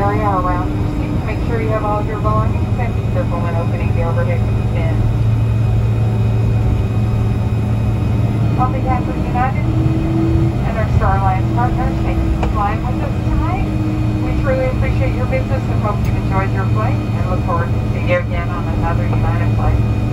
area around you. Please make sure you have all of your belongings and be careful when opening the overhead bin. On behalf of United and our Star Alliance partners, thank you for flying with us tonight. We truly appreciate your business and hope you've enjoyed your flight and look forward to seeing you again on another United flight.